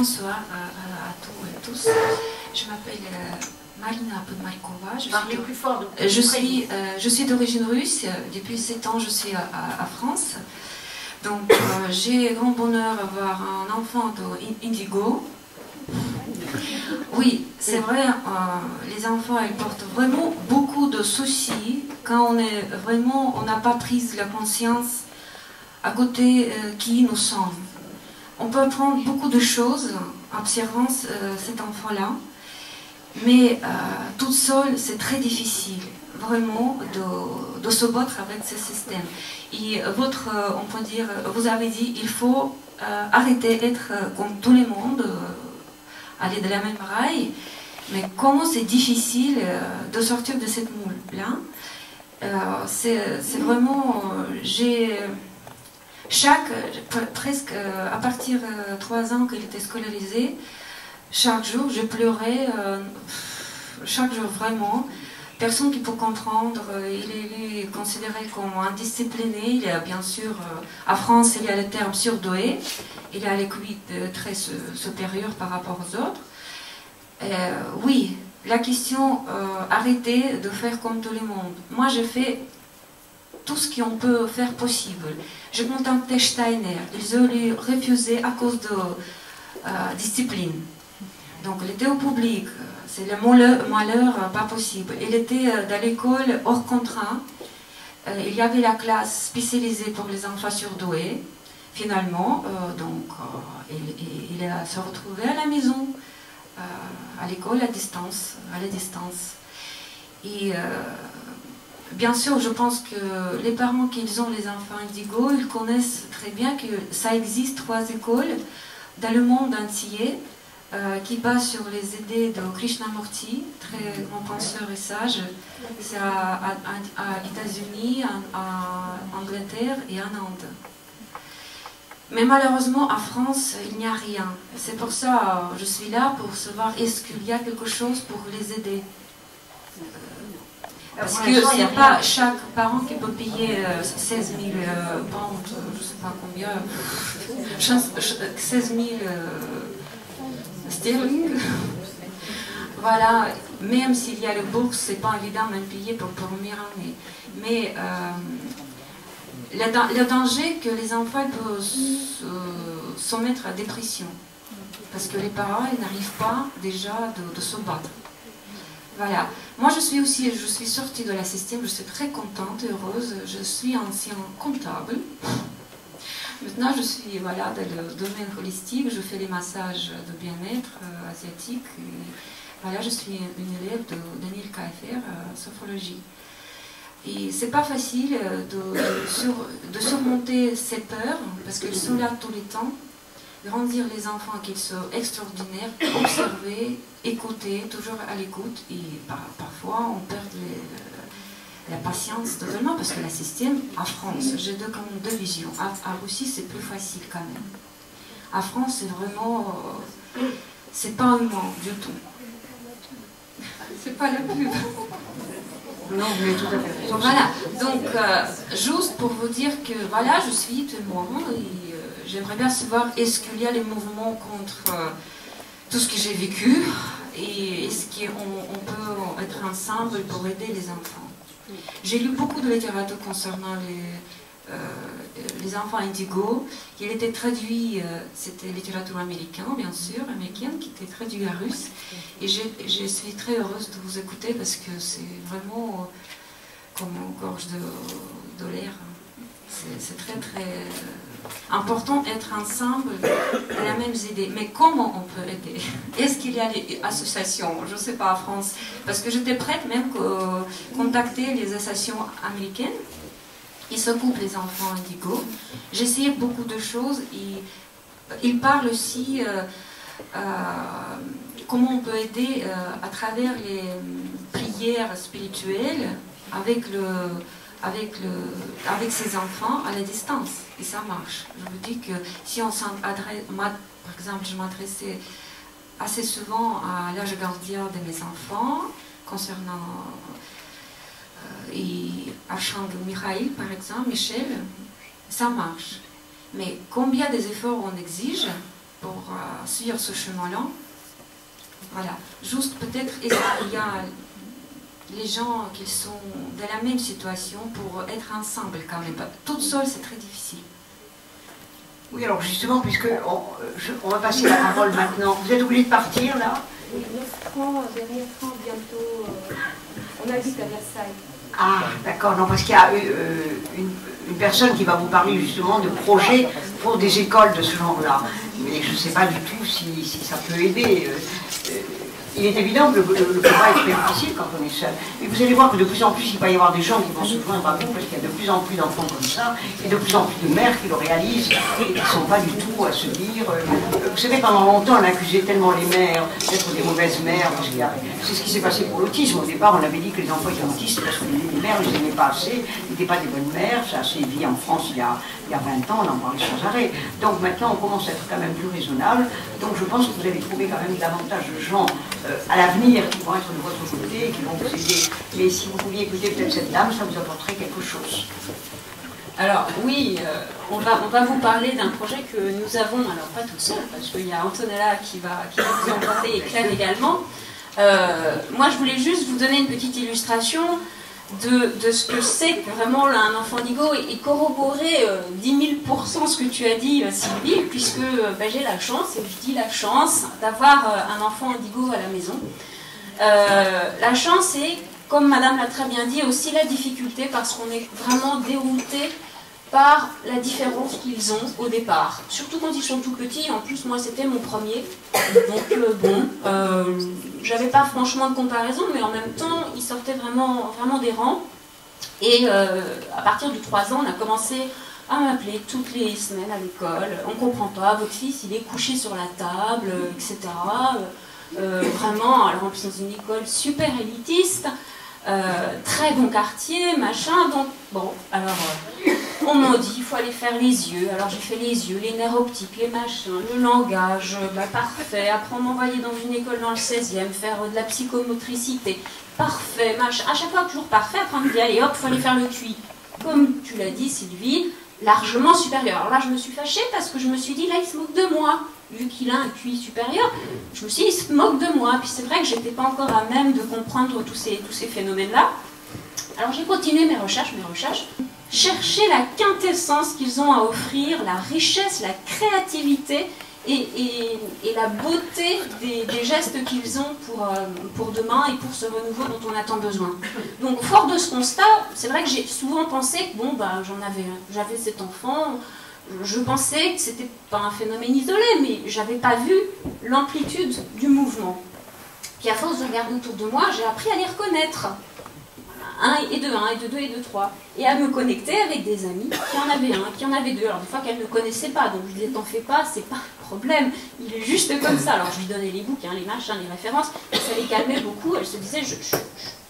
bonsoir à, tous et tous. Je m'appelle euh, Marina Podmarkova. Je Parlez plus fort. je suis, je suis d'origine russe. Depuis 7 ans, je suis à, France. Donc, j'ai grand bonheur d'avoir un enfant d'Indigo. Oui, c'est vrai, les enfants, ils portent vraiment beaucoup de soucis quand on est vraiment, on n'a pas pris la conscience à côté qui nous sommes on peut apprendre beaucoup de choses en observant euh, cet enfant-là, mais euh, toute seule, c'est très difficile, vraiment, de, se battre avec ce système. Et votre, euh, on peut dire, vous avez dit, il faut arrêter d'être comme tout le monde, aller de la même raille, mais comment c'est difficile de sortir de cette moule-là? c'est vraiment, j'ai chaque, presque à partir de 3 ans qu'il était scolarisé, chaque jour je pleurais, euh, chaque jour vraiment. Personne qui peut comprendre, il est, considéré comme indiscipliné. Il a bien sûr, euh, à France, il y a le terme surdoué. Il a les très supérieur par rapport aux autres. Euh, oui, la question, arrêter de faire comme tout le monde. Moi, j'ai fait tout ce qu'on peut faire possible. Je contactais Steiner, ils ont refusé à cause de euh, discipline. Donc il était au public, c'est le malheur, euh, pas possible. Il était euh, dans l'école hors contrat, il y avait la classe spécialisée pour les enfants surdoués. Finalement, donc, il, se retrouvé à la maison, à l'école à distance, à la distance. Et Bien sûr, je pense que les parents qui ont les enfants indigo, ils connaissent très bien que ça existe trois écoles dans le monde entier euh, qui basent sur les idées de Krishnamurti, très grand penseur et sage. C'est à, États-Unis, en, Angleterre et en Inde. Mais malheureusement, en France, il n'y a rien. C'est pour ça que je suis là, pour savoir est-ce qu'il y a quelque chose pour les aider. Parce qu'il n'y a pas chaque parent qui peut payer 16 000 pounds, je ne sais pas combien, 16 000 sterling. Voilà, même s'il y a le bourse, ce n'est pas évident même payer pour la première année. Mais euh, le, danger que les enfants peuvent se, mettre à dépression. Parce que les parents n'arrivent pas déjà de se battre. Voilà. Moi, je suis aussi, je suis sortie de la système, je suis très contente, heureuse. Je suis ancien comptable. Maintenant, je suis voilà, dans le domaine holistique, je fais les massages de bien-être euh, asiatique. voilà, je suis une élève de Daniel KFR, euh, sophrologie. Et c'est pas facile euh, de, surmonter ces peurs, parce qu'elles sont là tout le temps grandir les enfants qu'ils soient extraordinaires, observer, écouter, toujours à l'écoute. Et parfois, on perd la patience totalement parce que la système, en France, j'ai deux, deux visions. À, Russie, c'est plus facile quand même. À France, c'est vraiment. Euh, c'est pas humain du tout. C'est pas la pub. Non, mais tout à fait. Voilà, donc euh, juste pour vous dire que voilà, je suis témoin et J'aimerais bien savoir, est-ce qu'il y a des mouvements contre euh, tout ce que j'ai vécu et est-ce qu'on peut être ensemble pour aider les enfants? J'ai lu beaucoup de littérature concernant les, euh, les enfants indigos. Il était traduit, euh, c'était littérature américaine, bien sûr, américaine, qui était traduit à russe. Et je suis très heureuse de vous écouter parce que c'est vraiment comme une gorge de. C'est très, très important d'être ensemble à la même idée. Mais comment on peut aider? Est-ce qu'il y a des associations? Je ne sais pas en France. Parce que j'étais prête même à contacter les associations américaines. Ils s'occupent des enfants indigos. Essayé beaucoup de choses. Ils, ils parlent aussi euh, euh, comment on peut aider euh, à travers les prières spirituelles avec le avec, le, avec ses enfants à la distance. Et ça marche. Je vous dis que si on s'adresse, par exemple, je m'adressais assez souvent à l'âge gardien de mes enfants, concernant euh, et de Michael, par exemple, Michel, ça marche. Mais combien des efforts on exige pour suivre ce chemin-là? Voilà. Juste peut-être, il y a les gens qui sont dans la même situation pour être ensemble quand même. Toute seule, c'est très difficile. Oui, alors justement, puisque on, va passer la parole maintenant. Vous êtes obligé de partir là Oui, 9 francs, dernier franc bientôt. Euh, on habite à Versailles. Ah, d'accord. Non, parce qu'il y a euh, une, personne qui va vous parler justement de projets pour des écoles de ce genre-là. Mais je ne sais pas du tout si, ça peut aider. Euh, il est évident que le, combat est très difficile quand on est seul. Et vous allez voir que de plus en plus, il va y avoir des gens qui vont se joindre à vous, parce qu'il y a de plus en plus d'enfants comme ça, et de plus en plus de mères qui le réalisent, et qui ne sont pas du tout à se dire... Euh, savez, pendant longtemps, on accusait tellement les mères d'être des mauvaises mères, c'est ce qui s'est passé pour l'autisme. Au départ, on avait dit que les enfants étaient autistes parce que les mères ne les aimaient pas assez, n'étaient pas des bonnes mères. Ça s'est vu en France il y, a, il y a 20 ans, on en parlait sans arrêt. Donc maintenant, on commence à être quand même plus raisonnable. Donc je pense que vous allez trouver quand même davantage de gens euh, à l'avenir qui vont être de votre côté, qui vont vous aider. Mais si vous pouviez écouter peut-être cette dame, ça vous apporterait quelque chose. Alors oui, euh, on, va, on va vous parler d'un projet que nous avons, alors pas tout seul, parce qu'il y a Antonella qui va, qui va vous en parler et Claire également. Euh, moi je voulais juste vous donner une petite illustration de, de ce que c'est vraiment un enfant d'Igo et, corroborer 10 000% ce que tu as dit Sylvie, puisque ben, j'ai la chance, et je dis la chance, d'avoir un enfant d'Igo à la maison. Euh, la chance, c'est, comme Madame l'a très bien dit, aussi la difficulté parce qu'on est vraiment dérouté par la différence qu'ils ont au départ. Surtout quand ils sont tout petits. En plus, moi, c'était mon premier. Donc, euh, bon, euh, j'avais pas franchement de comparaison, mais en même temps, ils sortaient vraiment, vraiment des rangs. Et à partir de 3 ans, on a commencé à m'appeler toutes les semaines à l'école. On comprend pas, votre fils, il est couché sur la table, etc. Euh, vraiment, alors en plus dans une école super élitiste, euh, très bon quartier, machin, donc bon, alors euh, on m'a dit il faut aller faire les yeux, alors j'ai fait les yeux, les nerfs optiques, les machins, le langage, bah, parfait, après on m'envoyait dans une école dans le 16e, faire de la psychomotricité, parfait, machin, à chaque fois toujours parfait, après on me dit allez hop, il faut aller faire le QI. Comme tu l'as dit Sylvie, largement supérieur. Alors là je me suis fâchée parce que je me suis dit là il se moque de moi vu qu'il a un QI supérieur, je me suis dit, il se moque de moi. Puis c'est vrai que je n'étais pas encore à même de comprendre tous ces, tous ces phénomènes-là. Alors j'ai continué mes recherches, mes recherches, chercher la quintessence qu'ils ont à offrir, la richesse, la créativité et, la beauté des, gestes qu'ils ont pour, euh, pour demain et pour ce renouveau dont on a tant besoin. Donc fort de ce constat, c'est vrai que j'ai souvent pensé que bon, bah, j'en avais, j'avais cet enfant, je pensais que c'était pas un phénomène isolé, mais j'avais pas vu l'amplitude du mouvement. Puis à force de regarder autour de moi, j'ai appris à les reconnaître. Un et deux, un et deux, deux et deux, trois. Et à me connecter avec des amis qui en avaient un, qui en avaient deux. Alors des fois qu'elles ne connaissaient pas, donc je disais t'en fais pas, c'est pas un problème, il est juste comme ça. Alors je lui donnais les bouquins, les machins, les références, et ça les calmait beaucoup. Elle se disait, je,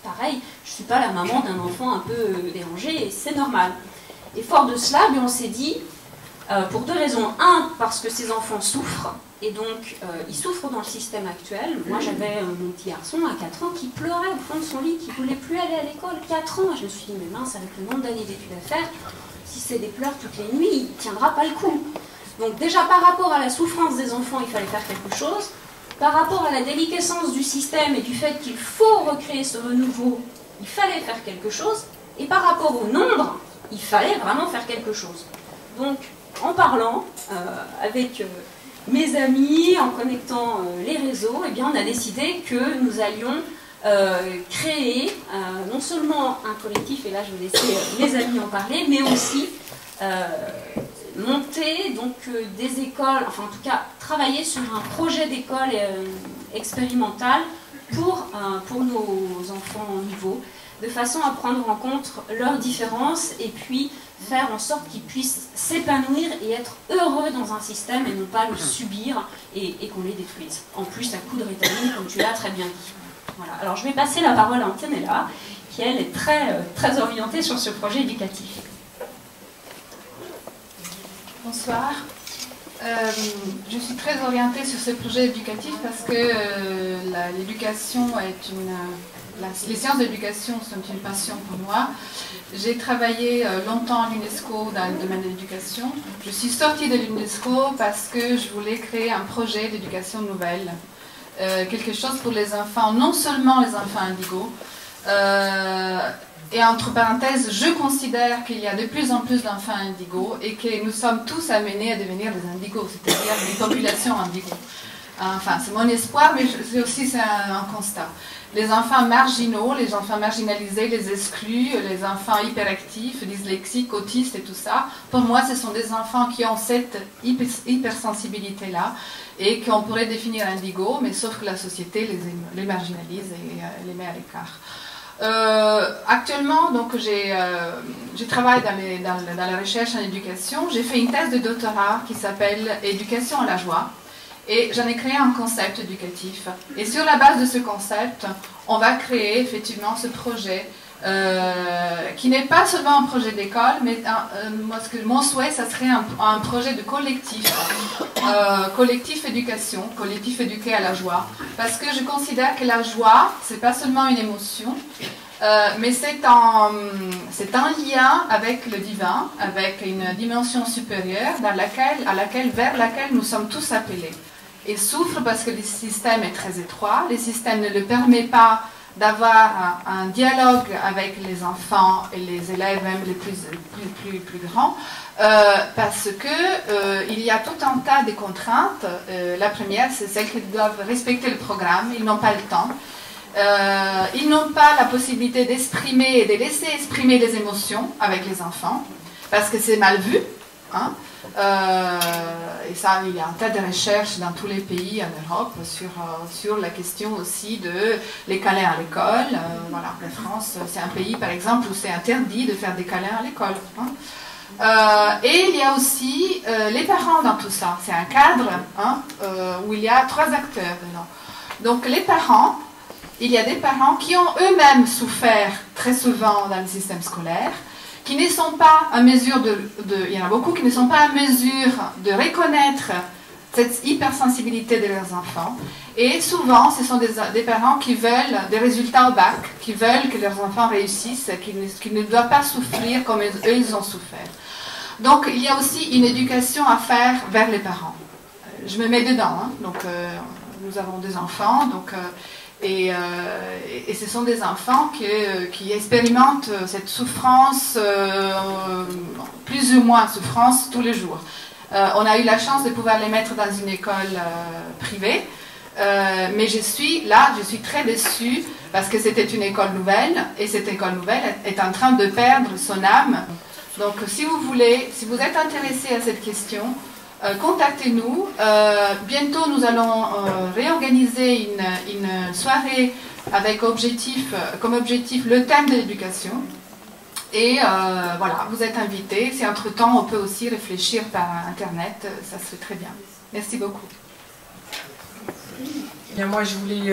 pareil, je suis pas la maman d'un enfant un peu dérangé, et c'est normal. Et fort de cela, on s'est dit, euh, pour deux raisons. Un, parce que ces enfants souffrent, et donc euh, ils souffrent dans le système actuel. Moi j'avais euh, mon petit garçon à 4 ans qui pleurait au fond de son lit, qui ne voulait plus aller à l'école. 4 ans, je me suis dit, mais mince, avec le nombre d'années d'études à faire, si c'est des pleurs toutes les nuits, il ne tiendra pas le coup. Donc déjà par rapport à la souffrance des enfants, il fallait faire quelque chose. Par rapport à la déliquescence du système et du fait qu'il faut recréer ce renouveau, il fallait faire quelque chose. Et par rapport au nombre, il fallait vraiment faire quelque chose. Donc en parlant euh, avec euh, mes amis, en connectant euh, les réseaux, eh bien, on a décidé que nous allions créer non seulement un collectif, et là je vais laisser mes amis en parler, mais aussi monter donc des écoles, enfin en tout cas travailler sur un projet d'école expérimentale pour, pour nos enfants en niveau, de façon à prendre en compte leurs différences et puis faire en sorte qu'ils puissent s'épanouir et être heureux dans un système et non pas le subir et, qu'on les détruise. En plus, à coup de rétaline, comme tu l'as très bien dit. Voilà. Alors je vais passer la parole à Antonella, qui elle est très, euh, très orientée sur ce projet éducatif. Bonsoir. Euh, je suis très orientée sur ce projet éducatif parce que euh, l'éducation est une. Les sciences d'éducation sont une passion pour moi. J'ai travaillé euh, longtemps à l'UNESCO dans le domaine de l'éducation. Je suis sortie de l'UNESCO parce que je voulais créer un projet d'éducation nouvelle. quelque chose pour les enfants, non seulement les enfants indigos, et entre parenthèses, je considère qu'il y a de plus en plus d'enfants indigos et que nous sommes tous amenés à devenir des indigos, c'est-à-dire des populations indigos. Enfin, c'est mon espoir, mais c'est aussi un, un, constat. Les enfants marginaux, les enfants marginalisés, les exclus, les enfants hyperactifs, dyslexiques, autistes et tout ça, pour moi, ce sont des enfants qui ont cette hypersensibilité-là et qu'on pourrait définir indigos, mais sauf que la société les, marginalise et euh, les met à l'écart. Euh, actuellement, donc, j'ai, euh, je travaille dans, la recherche en éducation. J'ai fait une thèse de doctorat qui s'appelle Éducation à la joie. Et j'en ai créé un concept éducatif. Et sur la base de ce concept, on va créer effectivement ce projet euh, qui n'est pas seulement un projet d'école, mais euh, moi, ce que, mon souhait, ça serait un, projet de collectif, euh, collectif éducation, collectif éduqué à la joie, parce que je considère que la joie, c'est pas seulement une émotion, mais c'est un, lien avec le divin, avec une dimension supérieure à laquelle, vers laquelle nous sommes tous appelés. Et souffre parce que le système est très étroit, le système ne le permet pas d'avoir un, dialogue avec les enfants et les élèves, même les plus, plus, grands, euh, parce que euh, il y a tout un tas de contraintes. Euh, la première, c'est celle qu'ils doivent respecter le programme, ils n'ont pas le temps. ils n'ont pas la possibilité d'exprimer et de laisser exprimer les émotions avec les enfants, parce que c'est mal vu. Hein. Euh, et ça, il y a un tas de recherches dans tous les pays en Europe sur, euh, sur la question aussi de les câlins à l'école. Euh, voilà, la France, c'est un pays, par exemple, où c'est interdit de faire des câlins à l'école. Hein. et il y a aussi les parents dans tout ça. C'est un cadre hein, où il y a trois acteurs. Donc les parents, il y a des parents qui ont eux-mêmes souffert très souvent dans le système scolaire qui ne sont pas à mesure de, il y en a beaucoup qui ne sont pas à mesure de reconnaître cette hypersensibilité de leurs enfants. Et souvent, ce sont des, parents qui veulent des résultats au bac, qui veulent que leurs enfants réussissent, qui ne, doivent pas souffrir comme eux, ils ont souffert. Donc, il y a aussi une éducation à faire vers les parents. Je me mets dedans. Hein. Donc, euh, nous avons des enfants. Donc, euh, euh, et, ce sont des enfants qui, euh, expérimentent cette souffrance, euh, plus ou moins souffrance, tous les jours. on a eu la chance de pouvoir les mettre dans une école privée, mais je suis là, je suis très déçue parce que c'était une école nouvelle et cette école nouvelle est en train de perdre son âme. Donc si vous voulez, si vous êtes intéressé à cette question, euh, contactez-nous. Euh, bientôt, nous allons euh, réorganiser une, soirée avec objectif, comme objectif le thème de l'éducation. Et voilà, vous êtes invités. Si entre-temps, on peut aussi réfléchir par Internet, ça serait très bien. Merci beaucoup. Bien, moi, je voulais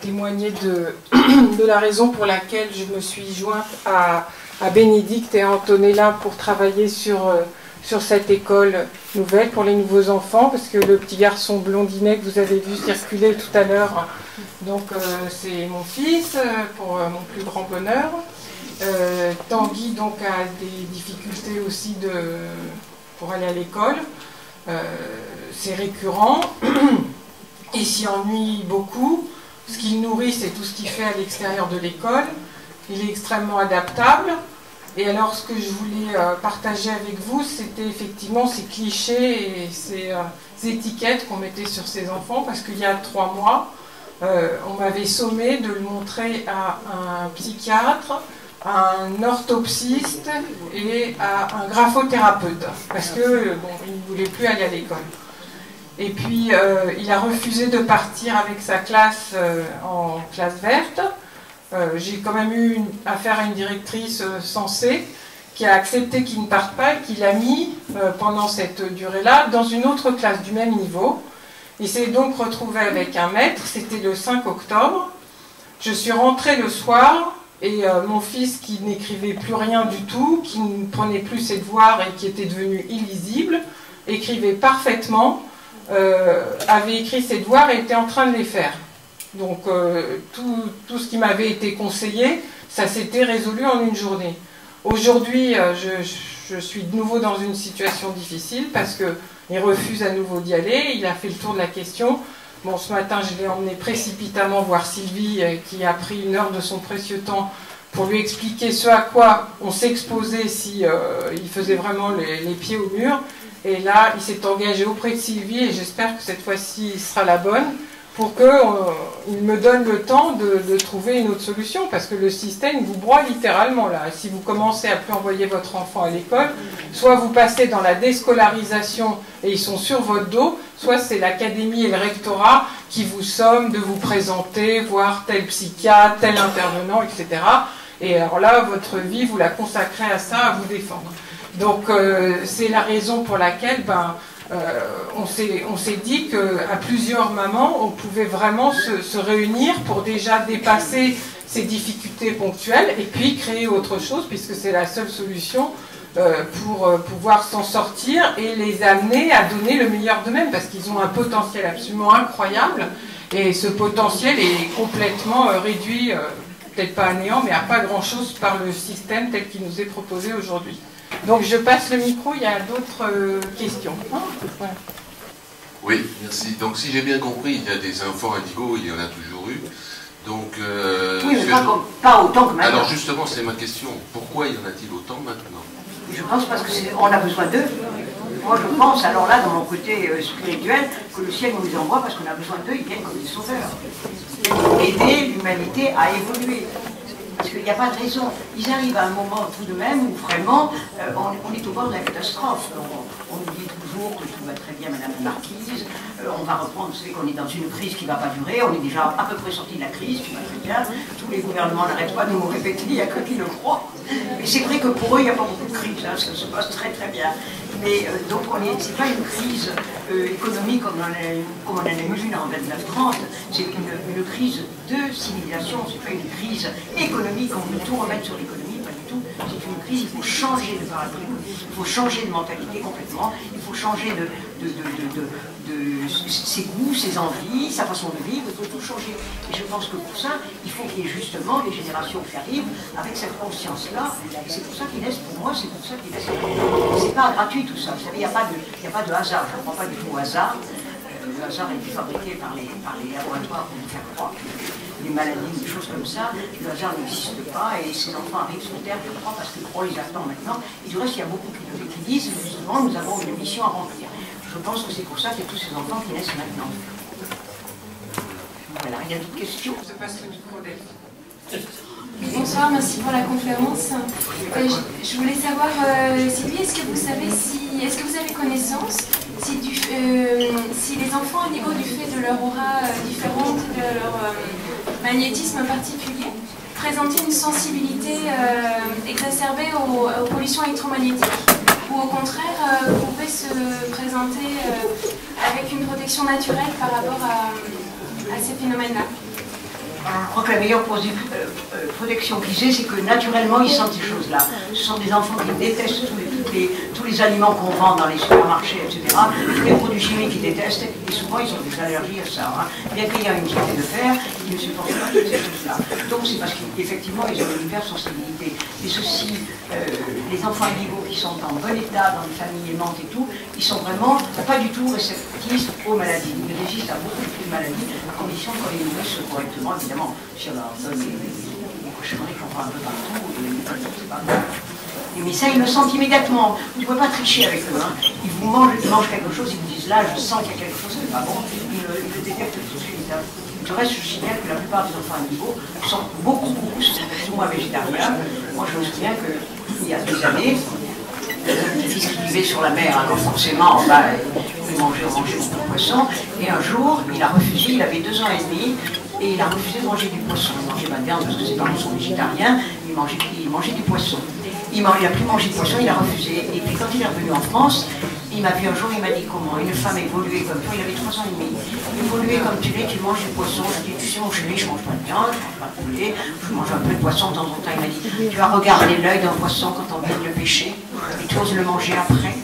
témoigner de, de, la raison pour laquelle je me suis jointe à, à Bénédicte et à Antonella pour travailler sur sur cette école nouvelle pour les nouveaux enfants, parce que le petit garçon blondinet que vous avez vu circuler tout à l'heure, donc euh, c'est mon fils, euh, pour euh, mon plus grand bonheur. Tanguy donc a des difficultés aussi de, pour aller à l'école. c'est récurrent. Il s'y ennuie beaucoup. Ce qu'il nourrit, c'est tout ce qu'il fait à l'extérieur de l'école. Il est extrêmement adaptable. Et alors, ce que je voulais euh, partager avec vous, c'était effectivement ces clichés et ces, euh, étiquettes qu'on mettait sur ces enfants, parce qu'il y a trois mois, euh, on m'avait sommé de le montrer à un psychiatre, à un orthopsiste et à un graphothérapeute, parce que bon, il ne voulait plus aller à l'école. Et puis, il a refusé de partir avec sa classe en classe verte. Euh, j'ai quand même eu affaire à une directrice euh, sensée qui a accepté qu'il ne parte pas et qui l'a mis euh, pendant cette durée-là dans une autre classe du même niveau. Il s'est donc retrouvé avec un maître, c'était le 5 octobre. Je suis rentrée le soir et mon fils qui n'écrivait plus rien du tout, qui ne prenait plus ses devoirs et qui était devenu illisible, écrivait parfaitement, avait écrit ses devoirs et était en train de les faire. Donc euh, tout, tout, ce qui m'avait été conseillé, ça s'était résolu en une journée. Aujourd'hui, euh, je, je, suis de nouveau dans une situation difficile parce qu'il refuse à nouveau d'y aller. Il a fait le tour de la question. Bon, ce matin, je l'ai emmené précipitamment voir Sylvie, qui a pris une heure de son précieux temps pour lui expliquer ce à quoi on s'exposait si euh, il faisait vraiment les, les, pieds au mur. Et là, il s'est engagé auprès de Sylvie et j'espère que cette fois-ci, il sera la bonne pour qu'il euh, me donne le temps de, de, trouver une autre solution parce que le système vous broie littéralement là. Si vous commencez à plus envoyer votre enfant à l'école, soit vous passez dans la déscolarisation et ils sont sur votre dos, soit c'est l'académie et le rectorat qui vous somment de vous présenter, voir tel psychiatre, tel intervenant, etc. Et alors là, votre vie, vous la consacrez à ça, à vous défendre. Donc euh, c'est la raison pour laquelle ben, euh, on s'est dit qu'à plusieurs mamans, on pouvait vraiment se, réunir pour déjà dépasser ces difficultés ponctuelles et puis créer autre chose, puisque c'est la seule solution euh, pour euh, pouvoir s'en sortir et les amener à donner le meilleur d'eux-mêmes, parce qu'ils ont un potentiel absolument incroyable, et ce potentiel est complètement réduit peut-être pas à néant, mais à pas grand-chose par le système tel qu'il nous est proposé aujourd'hui. Donc je passe le micro, il y a d'autres euh, questions. Voilà. Oui, merci. Donc si j'ai bien compris, il y a des enfants indigos, il y en a toujours eu. Donc, euh, oui, mais pas, je... pas, autant que maintenant. Alors justement, c'est ma question. Pourquoi y en a-t-il autant maintenant? Je pense parce qu'on a besoin d'eux. Moi, je pense, alors là, dans mon côté euh, spirituel, que le ciel nous les envoie parce qu'on a besoin d'eux, ils viennent comme des sauveurs. Aider l'humanité à évoluer. Parce qu'il n'y a pas de raison. Ils arrivent à un moment tout de même où vraiment euh, on, est au bord de la catastrophe. On, nous dit toujours que tout va très bien, Madame la Marquise. Euh, on va reprendre, vous savez qu'on est dans une crise qui ne va pas durer. On est déjà à peu près sorti de la crise, qui va très bien. Tous les gouvernements n'arrêtent pas de nous répéter, il n'y a que qui le croient. Mais c'est vrai que pour eux, il n'y a pas beaucoup de crise. Hein, ça se passe très très bien. Mais euh, donc, ce n'est pas une crise euh, économique comme on, a, comme en a eu en 29-30, c'est une, crise de civilisation, ce n'est pas une crise économique, on peut tout remettre sur l'économie, pas du tout. C'est une crise, il faut changer de paradigme, il faut changer de mentalité complètement, il faut changer de ses goûts, ses envies, sa façon de vivre, il faut tout changer. Et je pense que pour ça, il faut qu'il y ait justement des générations qui arrivent avec cette conscience-là. Et c'est pour ça qu'ils naissent, pour moi, c'est pour ça qu'ils naissent. C'est pas gratuit tout ça. Vous savez, il n'y a, a, pas de hasard. Je ne crois pas du tout au hasard. Euh, le hasard est fabriqué par les, par les laboratoires pour nous faire croire que les maladies, des choses comme ça. Le hasard n'existe pas et ces enfants arrivent sur Terre, je crois, parce qu'on les attend maintenant. Et du reste, il y a beaucoup qui, qui disent, justement, nous avons une mission à remplir. Je pense que c'est pour ça qu'il y a tous ces enfants qui naissent maintenant. Voilà, il y a d'autres questions Je passe le micro Bonsoir, merci pour la conférence. Euh, je, je, voulais savoir, euh, Sylvie, est-ce que vous savez si, est-ce que vous avez connaissance si, du, euh, si les enfants, au niveau du fait de leur aura euh, différente, de leur euh, magnétisme particulier, présentaient une sensibilité exacerbée aux, aux pollutions électromagnétiques? Ou au contraire euh, pouvait se euh, avec une protection naturelle par rapport à, ces phénomènes-là je crois que la meilleure protection qu'ils aient, c'est que naturellement, ils sentent ces choses-là. Ce sont des enfants qui détestent tous les, tous les, les aliments qu'on vend dans les supermarchés, etc. Les produits chimiques qu'ils détestent, et souvent, ils ont des allergies à ça. Hein. Bien qu'il y ait une qualité de fer, ils ne supportent pas toutes ces choses-là. Donc, c'est parce qu'effectivement, ils ont une hypersensibilité. Et ceci, euh, les enfants indigos qui sont en bon état, dans les familles aimantes et tout, ils sont vraiment pas du tout réceptifs aux maladies. Ils résistent à beaucoup de maladies, à condition qu'on les nourrisse correctement, évidemment. Si on leur donne des, cochonneries qu'on prend un peu partout. Mais ça, ils le sentent immédiatement. Tu ne peux pas tricher avec eux. Hein. Ils vous mangent, quelque chose, ils vous disent là, je sens qu'il y a quelque chose qui n'est pas bon. Ils le, le détectent tout de suite. Hein. Du reste, je signale que la plupart des enfants indigos sont beaucoup, beaucoup, sont végétariens. Moi, je me souviens qu'il y a des années, mon petit-fils qui vivait sur la mer, alors forcément, bah, il mangeait, beaucoup de poisson. Et un jour, il a refusé, il avait deux ans et demi, et il a refusé de manger du poisson. Il mangeait de viande parce que ses parents sont végétariens, il mangeait, il mangeait du poisson. Il n'a plus mangé de poisson, il a refusé. Et puis quand il est revenu en France, il m'a vu un jour, il m'a dit comment une femme évoluée comme toi, il avait 3 ans et demi, évoluée comme tu l'es, tu manges du poisson. Je dis, tu sais, mon chéri, je mange pas de viande, je mange pas de poulet, je mange un peu de poisson de temps en temps. Il m'a dit, tu vas regarder l'œil d'un poisson quand on vient de le pêcher, et tu oses le manger après.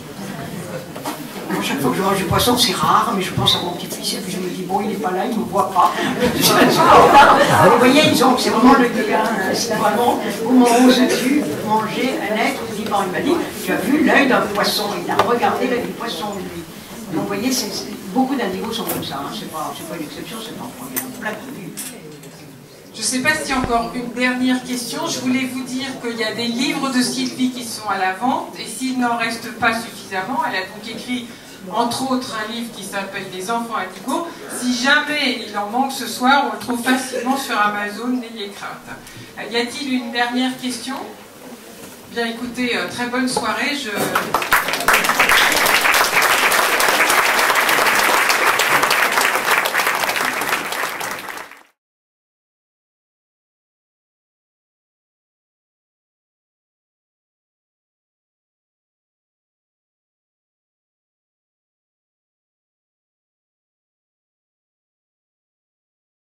chaque fois que je mange du poisson, c'est rare, mais je pense à mon petit-fils, et puis je me dis, bon, il n'est pas là, il ne me voit pas. Vous voyez, ils ont, c'est vraiment le lien, c'est vraiment comment oses-tu manger un être vivant Il m'a dit, tu as vu l'œil d'un poisson, il a regardé l'œil du poisson, lui. Donc vous voyez, c'est- c'est- beaucoup d'indigos sont comme ça, hein. c'est pas, pas une exception, c'est pas un problème. Plein. Je ne sais pas a encore une dernière question. Je voulais vous dire qu'il y a des livres de Sylvie qui sont à la vente et s'il n'en reste pas suffisamment, elle a donc écrit entre autres un livre qui s'appelle Les enfants indigos. Si jamais il en manque ce soir, on le trouve facilement sur Amazon, n'ayez crainte. Euh, Y a-t-il une dernière question? Bien écoutez, euh, très bonne soirée. Je...